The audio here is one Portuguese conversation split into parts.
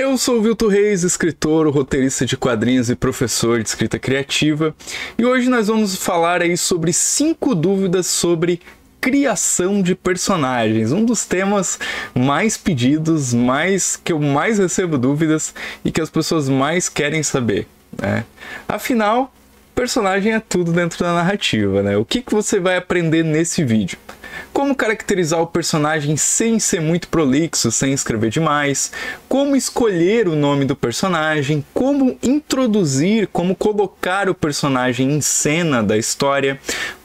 Eu sou o Vilto Reis, escritor, roteirista de quadrinhos e professor de escrita criativa, e hoje nós vamos falar aí sobre cinco dúvidas sobre criação de personagens, um dos temas mais pedidos, mais que eu mais recebo dúvidas e que as pessoas mais querem saber. Né? Afinal, personagem é tudo dentro da narrativa, né? O que, que você vai aprender nesse vídeo? como caracterizar o personagem sem ser muito prolixo, sem escrever demais, como escolher o nome do personagem, como introduzir, como colocar o personagem em cena da história,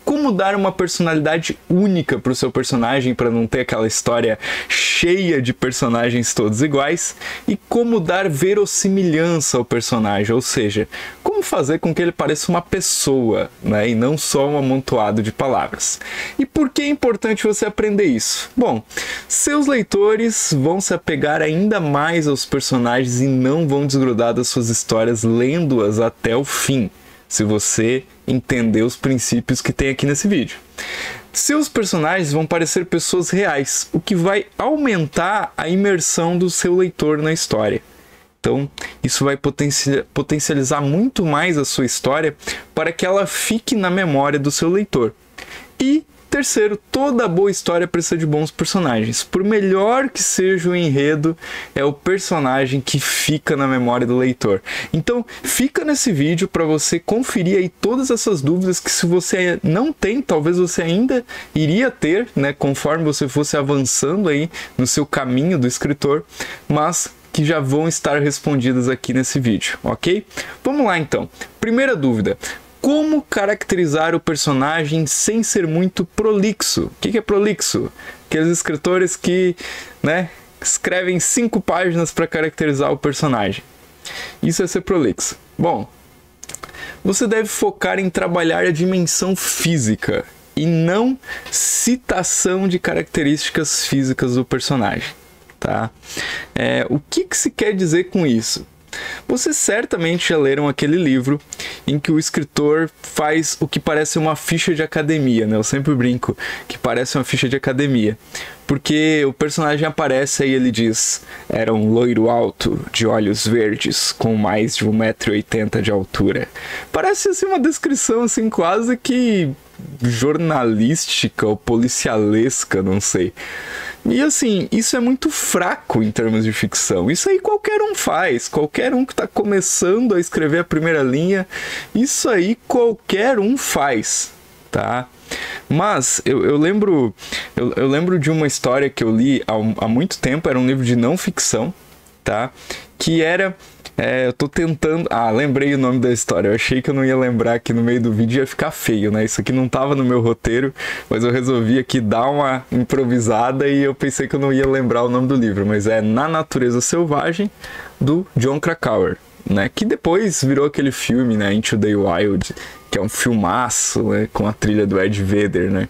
como dar uma personalidade única para o seu personagem para não ter aquela história cheia de personagens todos iguais e como dar verossimilhança ao personagem, ou seja, como fazer com que ele pareça uma pessoa, né, e não só um amontoado de palavras. E por que é importante você aprender isso? Bom, seus leitores vão se apegar ainda mais aos personagens e não vão desgrudar das suas histórias lendo-as até o fim se você entender os princípios que tem aqui nesse vídeo. Seus personagens vão parecer pessoas reais, o que vai aumentar a imersão do seu leitor na história. Então, isso vai potencializar muito mais a sua história para que ela fique na memória do seu leitor. E Terceiro, toda boa história precisa de bons personagens. Por melhor que seja o enredo, é o personagem que fica na memória do leitor. Então, fica nesse vídeo para você conferir aí todas essas dúvidas que se você não tem, talvez você ainda iria ter, né, conforme você fosse avançando aí no seu caminho do escritor, mas que já vão estar respondidas aqui nesse vídeo, ok? Vamos lá então. Primeira dúvida: como caracterizar o personagem sem ser muito prolixo. O que é prolixo? Aqueles escritores que né, escrevem cinco páginas para caracterizar o personagem. Isso é ser prolixo. Bom, você deve focar em trabalhar a dimensão física e não citação de características físicas do personagem. Tá? É, o que, que se quer dizer com isso? Vocês certamente já leram aquele livro em que o escritor faz o que parece uma ficha de academia, né? Eu sempre brinco que parece uma ficha de academia. Porque o personagem aparece e ele diz: era um loiro alto, de olhos verdes, com mais de 1,80m de altura. Parece assim uma descrição assim quase que jornalística ou policialesca, não sei. E assim, isso é muito fraco em termos de ficção. Isso aí qualquer um faz, qualquer um que está começando a escrever a primeira linha, isso aí qualquer um faz, tá? Mas eu, eu lembro eu, eu, lembro de uma história que eu li há, há muito tempo, era um livro de não ficção, tá? Que era é, eu tô tentando. Ah, lembrei o nome da história. Eu achei que eu não ia lembrar aqui no meio do vídeo ia ficar feio, né? Isso aqui não tava no meu roteiro, mas eu resolvi aqui dar uma improvisada e eu pensei que eu não ia lembrar o nome do livro. Mas é Na Natureza Selvagem, do John Krakauer, né? Que depois virou aquele filme, né? Into the Wild, que é um filmaço, né? Com a trilha do Ed Vedder, né?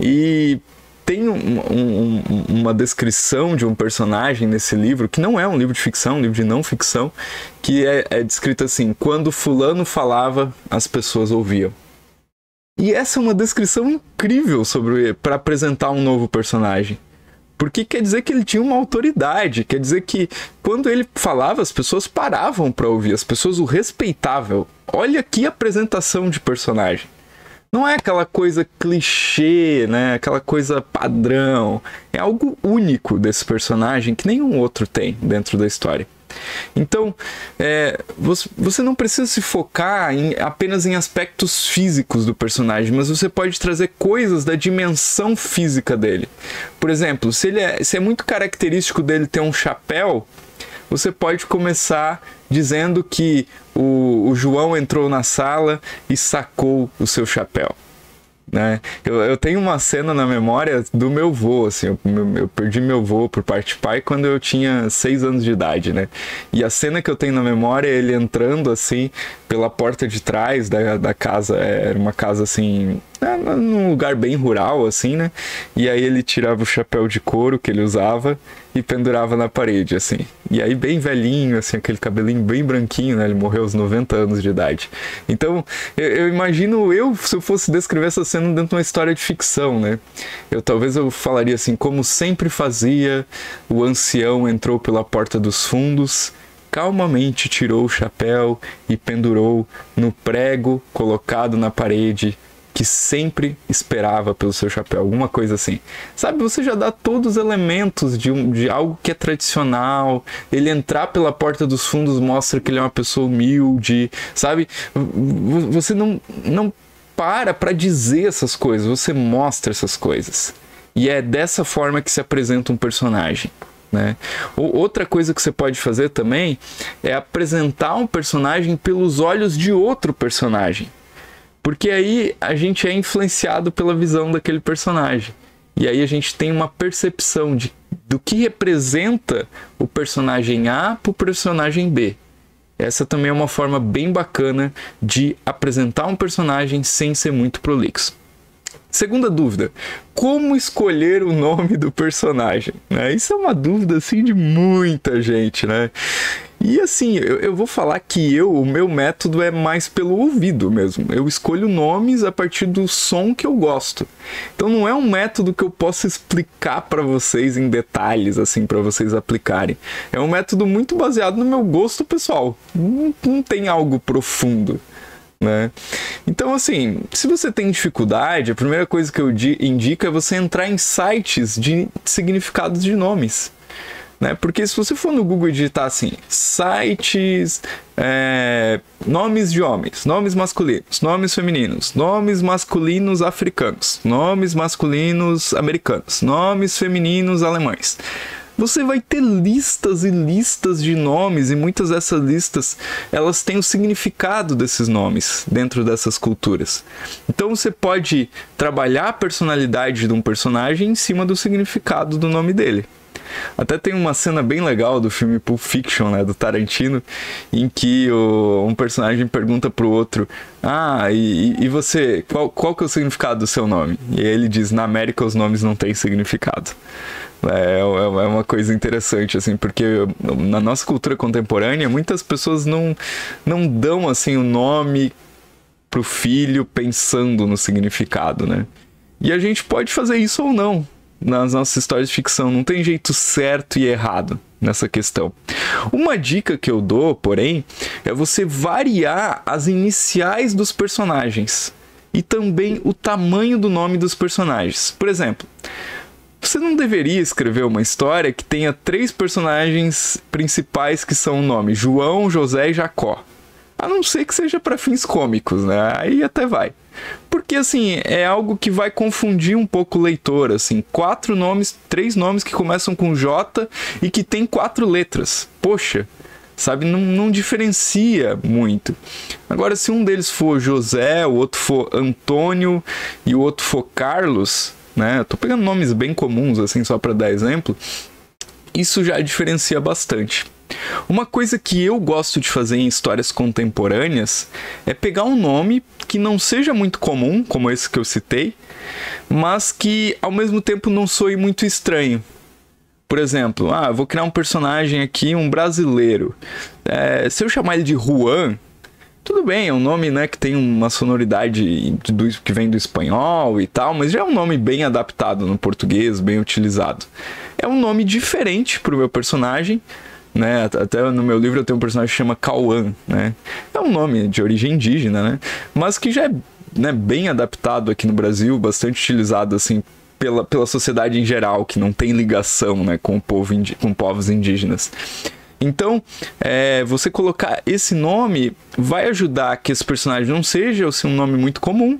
E tem um, um, uma descrição de um personagem nesse livro, que não é um livro de ficção, um livro de não ficção, que é, é descrito assim: quando Fulano falava, as pessoas ouviam. E essa é uma descrição incrível sobre para apresentar um novo personagem. Porque quer dizer que ele tinha uma autoridade, quer dizer que quando ele falava, as pessoas paravam para ouvir, as pessoas o respeitavam. Olha que apresentação de personagem. Não é aquela coisa clichê, né? Aquela coisa padrão. É algo único desse personagem que nenhum outro tem dentro da história. Então, é, você não precisa se focar em, apenas em aspectos físicos do personagem, mas você pode trazer coisas da dimensão física dele. Por exemplo, se, ele é, se é muito característico dele ter um chapéu, você pode começar dizendo que o, o João entrou na sala e sacou o seu chapéu. Né? Eu, eu, tenho uma cena na memória do meu vô, assim, eu, eu, perdi meu vô por parte de pai quando eu tinha seis anos de idade, né? E a cena que eu tenho na memória é ele entrando assim pela porta de trás da, da casa, é, era uma casa assim, né, num lugar bem rural, assim, né? E aí ele tirava o chapéu de couro que ele usava e pendurava na parede, assim. E aí, bem velhinho, assim, aquele cabelinho bem branquinho, né? Ele morreu aos 90 anos de idade. Então, eu, eu, imagino eu, se eu fosse descrever essa cena dentro de uma história de ficção, né? Eu talvez eu falaria assim, como sempre fazia, o ancião entrou pela porta dos fundos calmamente tirou o chapéu e pendurou no prego colocado na parede que sempre esperava pelo seu chapéu, alguma coisa assim. Sabe, você já dá todos os elementos de, um, de algo que é tradicional. Ele entrar pela porta dos fundos mostra que ele é uma pessoa humilde, sabe? Você não, não para para dizer essas coisas, você mostra essas coisas. E é dessa forma que se apresenta um personagem. Né? Outra coisa que você pode fazer também é apresentar um personagem pelos olhos de outro personagem. Porque aí a gente é influenciado pela visão daquele personagem. E aí a gente tem uma percepção de, do que representa o personagem A para o personagem B. Essa também é uma forma bem bacana de apresentar um personagem sem ser muito prolixo. Segunda dúvida: como escolher o nome do personagem? Né? Isso é uma dúvida assim de muita gente, né? E assim, eu, eu, vou falar que eu, o meu método é mais pelo ouvido mesmo. Eu escolho nomes a partir do som que eu gosto. Então não é um método que eu possa explicar para vocês em detalhes, assim, para vocês aplicarem. É um método muito baseado no meu gosto pessoal. Não, não tem algo profundo. Né? Então, assim, se você tem dificuldade, a primeira coisa que eu indico é você entrar em sites de significados de nomes né? Porque se você for no Google e digitar assim, sites, é, nomes de homens, nomes masculinos, nomes femininos, nomes masculinos africanos, nomes masculinos americanos, nomes femininos alemães você vai ter listas e listas de nomes e muitas dessas listas elas têm o significado desses nomes dentro dessas culturas. Então você pode trabalhar a personalidade de um personagem em cima do significado do nome dele. Até tem uma cena bem legal do filme Pulp Fiction, né, do Tarantino, em que o, um personagem pergunta pro outro: Ah, e, e você, qual, qual que é o significado do seu nome? E ele diz: Na América os nomes não têm significado. É, é, é uma coisa interessante, assim, porque na nossa cultura contemporânea, muitas pessoas não, não dão, assim, o nome pro filho pensando no significado, né? E a gente pode fazer isso ou não nas nossas histórias de ficção. Não tem jeito certo e errado nessa questão. Uma dica que eu dou, porém, é você variar as iniciais dos personagens e também o tamanho do nome dos personagens. Por exemplo, você não deveria escrever uma história que tenha três personagens principais que são o nome João, José e Jacó. A não ser que seja para fins cômicos, né? Aí até vai. Porque assim, é algo que vai confundir um pouco o leitor, assim, quatro nomes, três nomes que começam com J e que tem quatro letras. Poxa, sabe, não, não diferencia muito. Agora, se um deles for José, o outro for Antônio e o outro for Carlos, né? Eu tô pegando nomes bem comuns assim só para dar exemplo. Isso já diferencia bastante. Uma coisa que eu gosto de fazer em histórias contemporâneas é pegar um nome que não seja muito comum, como esse que eu citei, mas que ao mesmo tempo não soe muito estranho. Por exemplo, ah, vou criar um personagem aqui, um brasileiro. É, se eu chamar ele de Juan, tudo bem, é um nome né, que tem uma sonoridade do, que vem do espanhol e tal, mas já é um nome bem adaptado no português, bem utilizado. É um nome diferente para o meu personagem, né? Até no meu livro eu tenho um personagem que chama Cauã, né? É um nome de origem indígena, né? Mas que já é né, bem adaptado aqui no Brasil, bastante utilizado assim pela, pela sociedade em geral, que não tem ligação né, com, o povo com povos indígenas. Então, é, você colocar esse nome vai ajudar que esse personagem não seja assim, um nome muito comum,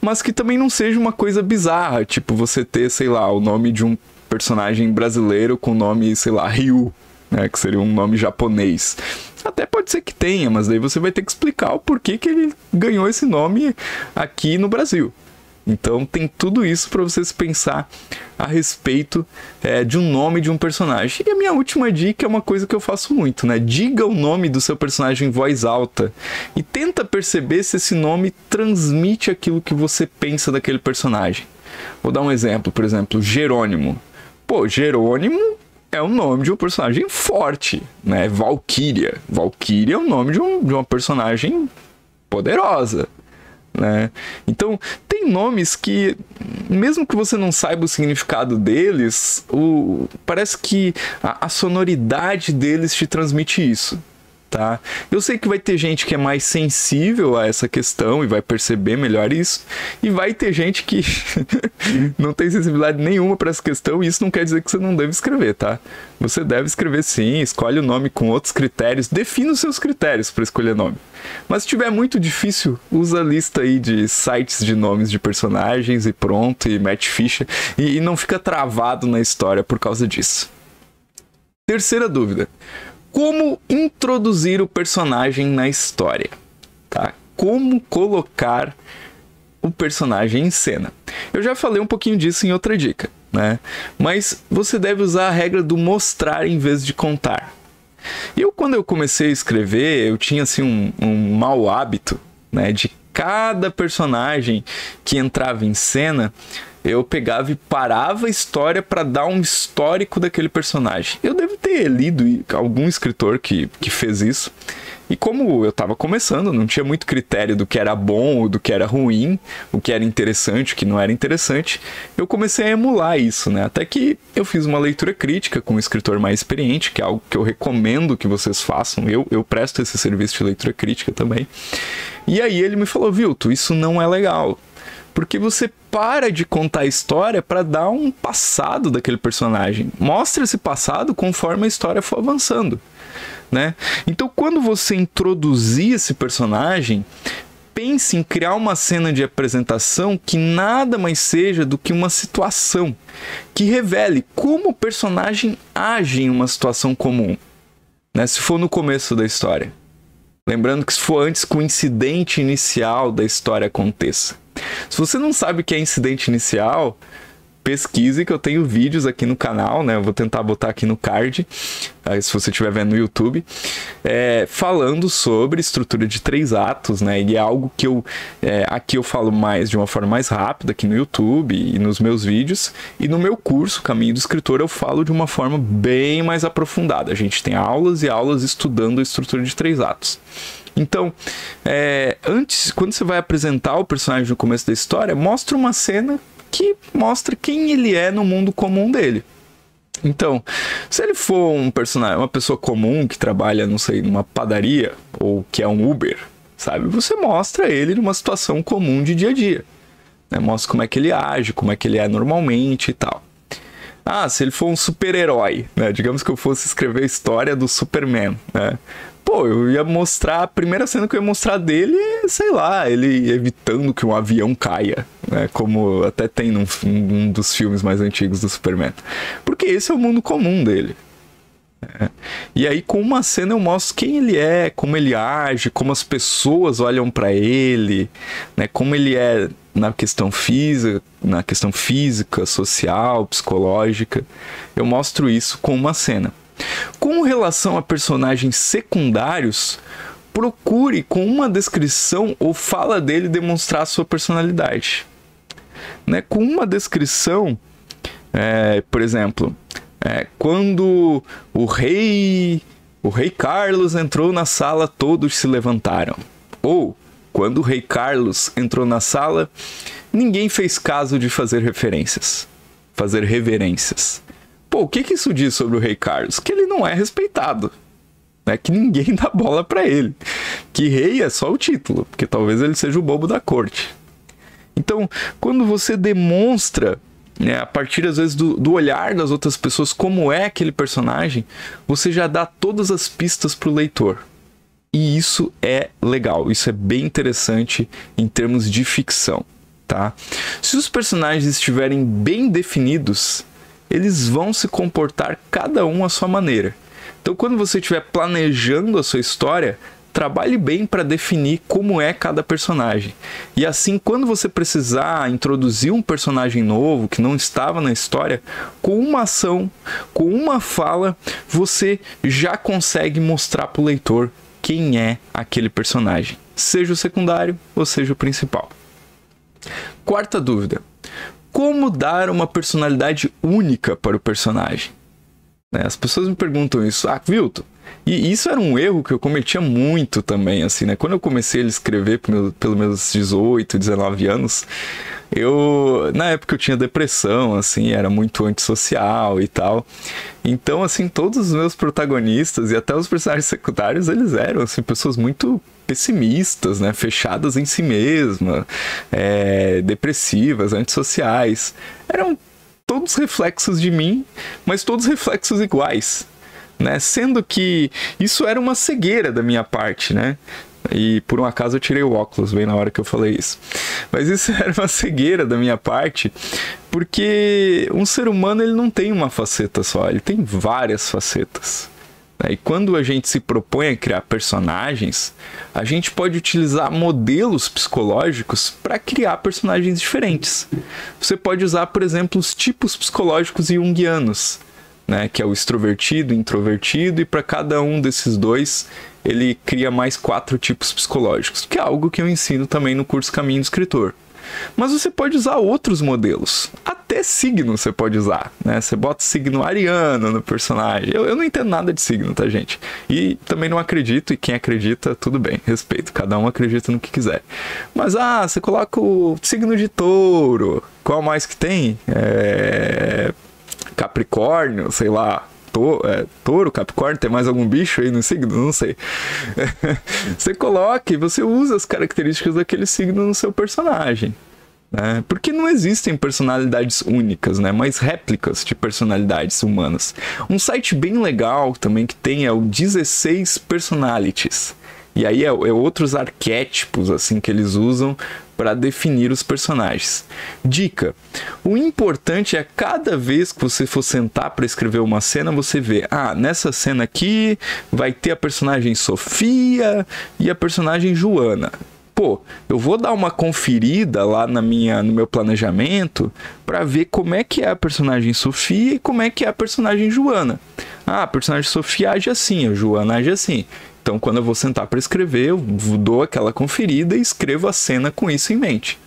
mas que também não seja uma coisa bizarra, tipo você ter, sei lá, o nome de um personagem brasileiro com o nome, sei lá, Ryu, né, que seria um nome japonês. Até pode ser que tenha, mas daí você vai ter que explicar o porquê que ele ganhou esse nome aqui no Brasil. Então tem tudo isso para vocês pensar a respeito é, de um nome de um personagem. E a minha última dica é uma coisa que eu faço muito, né? Diga o nome do seu personagem em voz alta e tenta perceber se esse nome transmite aquilo que você pensa daquele personagem. Vou dar um exemplo, por exemplo, Jerônimo. Pô, Jerônimo é o nome de um personagem forte, né? Valkyria. Valkyria é o nome de, um, de uma personagem poderosa. Né? Então, tem nomes que, mesmo que você não saiba o significado deles, o, parece que a, a sonoridade deles te transmite isso. Tá? Eu sei que vai ter gente que é mais sensível a essa questão e vai perceber melhor isso, e vai ter gente que não tem sensibilidade nenhuma para essa questão, e isso não quer dizer que você não deve escrever, tá? Você deve escrever sim, escolhe o nome com outros critérios, defina os seus critérios para escolher nome. Mas se tiver muito difícil, usa a lista aí de sites de nomes de personagens e pronto, e mete ficha, e, e não fica travado na história por causa disso. Terceira dúvida como introduzir o personagem na história, tá? Como colocar o personagem em cena. Eu já falei um pouquinho disso em outra dica, né? Mas você deve usar a regra do mostrar em vez de contar. Eu, quando eu comecei a escrever, eu tinha assim um, um mau hábito, né? De cada personagem que entrava em cena, eu pegava e parava a história para dar um histórico daquele personagem. Eu devo ter lido algum escritor que, que fez isso. E como eu estava começando, não tinha muito critério do que era bom do que era ruim, o que era interessante, o que não era interessante, eu comecei a emular isso, né? Até que eu fiz uma leitura crítica com um escritor mais experiente, que é algo que eu recomendo que vocês façam. Eu, eu presto esse serviço de leitura crítica também. E aí ele me falou, Vilto, isso não é legal porque você para de contar a história para dar um passado daquele personagem. Mostra esse passado conforme a história for avançando, né? Então, quando você introduzir esse personagem, pense em criar uma cena de apresentação que nada mais seja do que uma situação que revele como o personagem age em uma situação comum, né? Se for no começo da história. Lembrando que se for antes que o incidente inicial da história aconteça. Se você não sabe o que é incidente inicial, pesquise que eu tenho vídeos aqui no canal, né? Eu vou tentar botar aqui no card, aí, se você estiver vendo no YouTube, é, falando sobre estrutura de três atos, né? E é algo que eu é, aqui eu falo mais de uma forma mais rápida aqui no YouTube e nos meus vídeos, e no meu curso Caminho do Escritor eu falo de uma forma bem mais aprofundada. A gente tem aulas e aulas estudando a estrutura de três atos. Então, é, antes, quando você vai apresentar o personagem no começo da história, mostra uma cena que mostra quem ele é no mundo comum dele. Então, se ele for um personagem, uma pessoa comum que trabalha, não sei, numa padaria ou que é um Uber, sabe? Você mostra ele numa situação comum de dia a dia. Né? Mostra como é que ele age, como é que ele é normalmente e tal. Ah, se ele for um super-herói, né? Digamos que eu fosse escrever a história do Superman, né? Pô, eu ia mostrar, a primeira cena que eu ia mostrar dele, sei lá, ele evitando que um avião caia, né? Como até tem num, num dos filmes mais antigos do Superman. Porque esse é o mundo comum dele. É. E aí, com uma cena, eu mostro quem ele é, como ele age, como as pessoas olham para ele, né? Como ele é na questão física, na questão física, social, psicológica. Eu mostro isso com uma cena. Com relação a personagens secundários, procure com uma descrição ou fala dele demonstrar sua personalidade. Né? Com uma descrição, é, por exemplo, é, quando o rei o rei Carlos entrou na sala, todos se levantaram. Ou quando o rei Carlos entrou na sala, ninguém fez caso de fazer referências, fazer reverências. Pô, o que, que isso diz sobre o Rei Carlos? Que ele não é respeitado. Né? Que ninguém dá bola para ele. Que rei é só o título, porque talvez ele seja o bobo da corte. Então, quando você demonstra, né, a partir às vezes do, do olhar das outras pessoas, como é aquele personagem, você já dá todas as pistas para o leitor. E isso é legal, isso é bem interessante em termos de ficção, tá? Se os personagens estiverem bem definidos, eles vão se comportar cada um à sua maneira. Então, quando você estiver planejando a sua história, trabalhe bem para definir como é cada personagem. E assim, quando você precisar introduzir um personagem novo que não estava na história, com uma ação, com uma fala, você já consegue mostrar para o leitor quem é aquele personagem, seja o secundário ou seja o principal. Quarta dúvida: como dar uma personalidade única para o personagem? Né, as pessoas me perguntam isso, ah, Vilton, e isso era um erro que eu cometia muito também, assim, né? Quando eu comecei a escrever pelos meus 18, 19 anos, eu na época eu tinha depressão, assim, era muito antissocial e tal. Então, assim, todos os meus protagonistas e até os personagens secundários, eles eram assim pessoas muito pessimistas, né, fechadas em si mesma, é, depressivas, antissociais. Eram todos reflexos de mim, mas todos reflexos iguais. Né? Sendo que isso era uma cegueira da minha parte, né? E por um acaso eu tirei o óculos bem na hora que eu falei isso. Mas isso era uma cegueira da minha parte, porque um ser humano ele não tem uma faceta só, ele tem várias facetas. Né? E quando a gente se propõe a criar personagens, a gente pode utilizar modelos psicológicos para criar personagens diferentes. Você pode usar, por exemplo, os tipos psicológicos junguianos, né? que é o extrovertido, introvertido, e para cada um desses dois ele cria mais quatro tipos psicológicos, que é algo que eu ensino também no curso Caminho do Escritor. Mas você pode usar outros modelos. Até signo você pode usar, né? Você bota signo ariano no personagem. Eu, eu não entendo nada de signo, tá, gente? E também não acredito, e quem acredita, tudo bem, respeito. Cada um acredita no que quiser. Mas, ah, você coloca o signo de touro. Qual mais que tem? É... Capricórnio, sei lá, to, é, touro, capricórnio, tem mais algum bicho aí no signo? Não sei. você coloca e você usa as características daquele signo no seu personagem. Né? Porque não existem personalidades únicas, né? mas réplicas de personalidades humanas. Um site bem legal também que tem é o 16 Personalities. E aí é, é outros arquétipos assim que eles usam para definir os personagens. Dica: o importante é cada vez que você for sentar para escrever uma cena, você vê, ah, nessa cena aqui vai ter a personagem Sofia e a personagem Joana. Pô, eu vou dar uma conferida lá na minha, no meu planejamento para ver como é que é a personagem Sofia e como é que é a personagem Joana. Ah, a personagem Sofia age assim, a Joana age assim. Então, quando eu vou sentar para escrever, eu dou aquela conferida e escrevo a cena com isso em mente.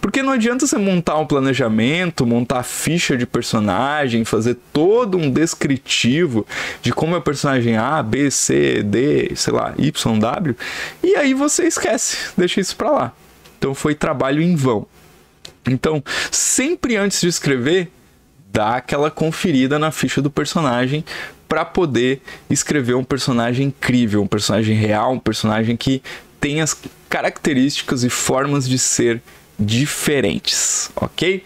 Porque não adianta você montar um planejamento, montar ficha de personagem, fazer todo um descritivo de como é o personagem A, B, C, D, sei lá, Y, W, e aí você esquece, deixa isso para lá. Então foi trabalho em vão. Então, sempre antes de escrever, dá aquela conferida na ficha do personagem para poder escrever um personagem incrível, um personagem real, um personagem que tem as características e formas de ser diferentes, ok?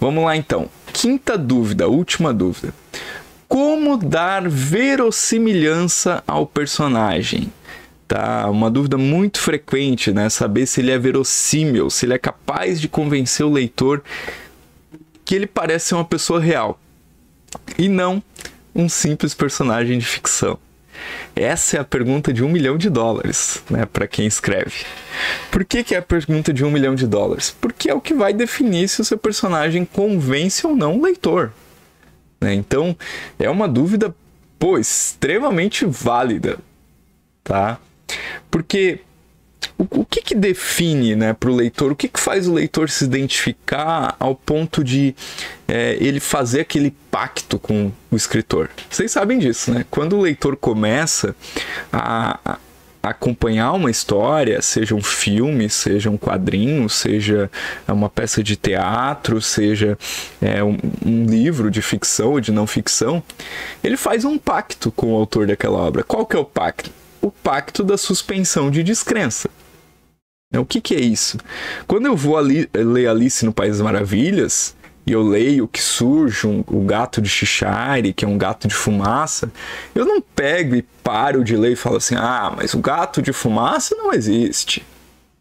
Vamos lá então. Quinta dúvida, última dúvida. Como dar verossimilhança ao personagem? Tá, uma dúvida muito frequente, né? Saber se ele é verossímil, se ele é capaz de convencer o leitor que ele parece ser uma pessoa real. E não um simples personagem de ficção? Essa é a pergunta de um milhão de dólares, né, para quem escreve. Por que, que é a pergunta de um milhão de dólares? Porque é o que vai definir se o seu personagem convence ou não o leitor. Né? Então, é uma dúvida, pô, extremamente válida, tá? Porque o, o que, que define né, para o leitor? O que, que faz o leitor se identificar ao ponto de é, ele fazer aquele pacto com o escritor? Vocês sabem disso, né? Quando o leitor começa a, a acompanhar uma história, seja um filme, seja um quadrinho, seja uma peça de teatro, seja é, um, um, livro de ficção ou de não ficção, ele faz um pacto com o autor daquela obra. Qual que é o pacto? O pacto da suspensão de descrença. O que, que é isso? Quando eu vou ali, ler Alice no País das Maravilhas e eu leio que surge um, o gato de Chishire, que é um gato de fumaça, eu não pego e paro de ler e falo assim: ah, mas o gato de fumaça não existe.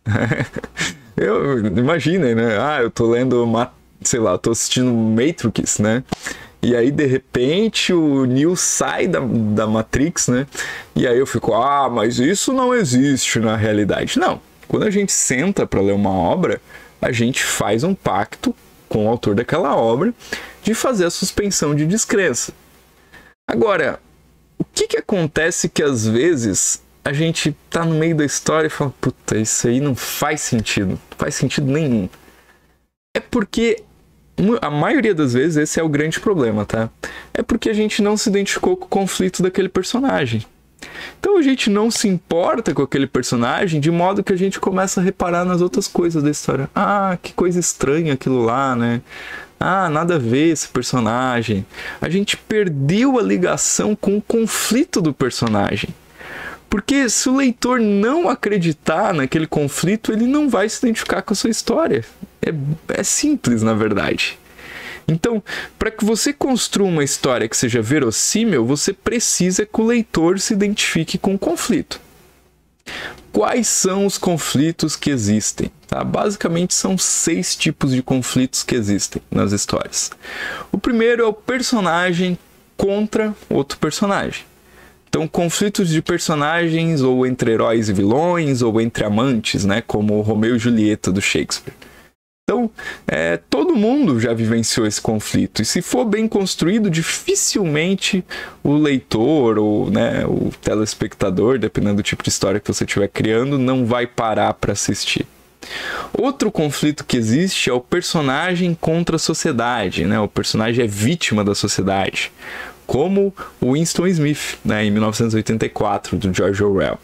eu imaginem, né? Ah, eu tô lendo uma, sei lá, tô assistindo Matrix, né? E aí, de repente, o Neo sai da, da Matrix, né? E aí eu fico, ah, mas isso não existe na realidade. Não. Quando a gente senta para ler uma obra, a gente faz um pacto com o autor daquela obra de fazer a suspensão de descrença. Agora, o que, que acontece que às vezes a gente tá no meio da história e fala, puta, isso aí não faz sentido, não faz sentido nenhum. É porque a maioria das vezes esse é o grande problema, tá? É porque a gente não se identificou com o conflito daquele personagem. Então a gente não se importa com aquele personagem de modo que a gente começa a reparar nas outras coisas da história. Ah, que coisa estranha aquilo lá, né? Ah, nada a ver esse personagem. A gente perdeu a ligação com o conflito do personagem. Porque se o leitor não acreditar naquele conflito, ele não vai se identificar com a sua história. É, é simples, na verdade. Então, para que você construa uma história que seja verossímil, você precisa que o leitor se identifique com o conflito. Quais são os conflitos que existem? Tá? Basicamente, são seis tipos de conflitos que existem nas histórias. O primeiro é o personagem contra outro personagem. Então, conflitos de personagens, ou entre heróis e vilões, ou entre amantes, né? como Romeu e Julieta do Shakespeare. Então, é, todo mundo já vivenciou esse conflito. E se for bem construído, dificilmente o leitor ou né, o telespectador, dependendo do tipo de história que você estiver criando, não vai parar para assistir. Outro conflito que existe é o personagem contra a sociedade, né? O personagem é vítima da sociedade como o Winston Smith, né, em 1984, do George Orwell.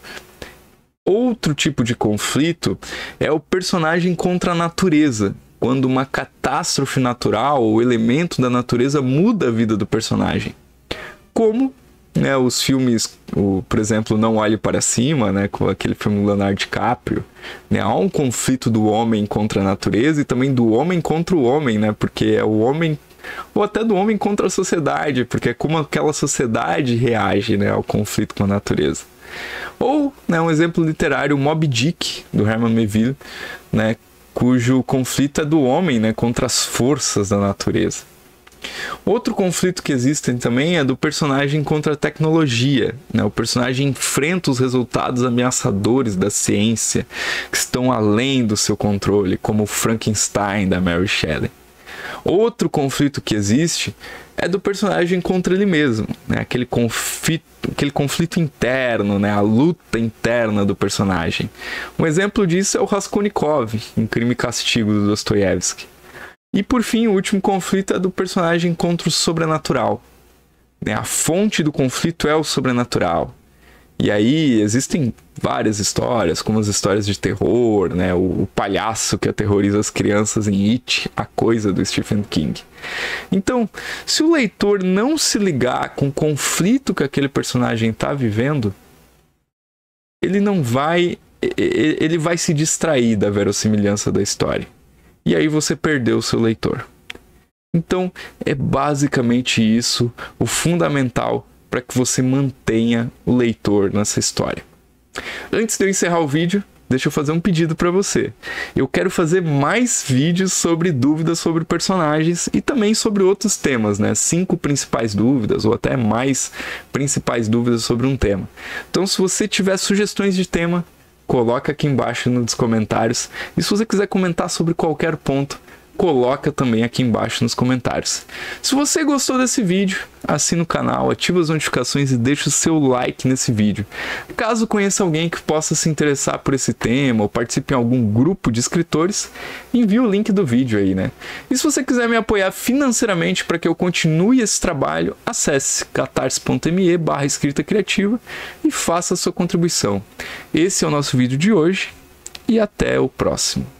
Outro tipo de conflito é o personagem contra a natureza, quando uma catástrofe natural ou elemento da natureza muda a vida do personagem. Como né, os filmes, o, por exemplo, Não Olhe Para Cima, né, com aquele filme Leonardo DiCaprio, né, há um conflito do homem contra a natureza e também do homem contra o homem, né, porque é o homem ou até do homem contra a sociedade, porque é como aquela sociedade reage né, ao conflito com a natureza. Ou né, um exemplo literário, Moby Dick, do Herman Melville, né, cujo conflito é do homem né, contra as forças da natureza. Outro conflito que existe também é do personagem contra a tecnologia. Né? O personagem enfrenta os resultados ameaçadores da ciência que estão além do seu controle, como o Frankenstein da Mary Shelley. Outro conflito que existe é do personagem contra ele mesmo, né? aquele, conflito, aquele conflito interno, né? a luta interna do personagem. Um exemplo disso é o Raskolnikov, em Crime e Castigo do Dostoiévski. E por fim, o último conflito é do personagem contra o sobrenatural. Né? A fonte do conflito é o sobrenatural. E aí existem várias histórias, como as histórias de terror, né? O, o, palhaço que aterroriza as crianças em It, a coisa do Stephen King. Então, se o leitor não se ligar com o conflito que aquele personagem está vivendo, ele não vai. Ele vai se distrair da verossimilhança da história. E aí você perdeu o seu leitor. Então, é basicamente isso o fundamental para que você mantenha o leitor nessa história. Antes de eu encerrar o vídeo, deixa eu fazer um pedido para você. Eu quero fazer mais vídeos sobre dúvidas sobre personagens e também sobre outros temas, né? Cinco principais dúvidas ou até mais principais dúvidas sobre um tema. Então, se você tiver sugestões de tema, coloca aqui embaixo nos comentários. E se você quiser comentar sobre qualquer ponto, coloca também aqui embaixo nos comentários. Se você gostou desse vídeo, assina o canal, ativa as notificações e deixa o seu like nesse vídeo. Caso conheça alguém que possa se interessar por esse tema ou participe em algum grupo de escritores, envie o link do vídeo aí, né? E se você quiser me apoiar financeiramente para que eu continue esse trabalho, acesse catarse.me barra escrita criativa e faça a sua contribuição. Esse é o nosso vídeo de hoje e até o próximo.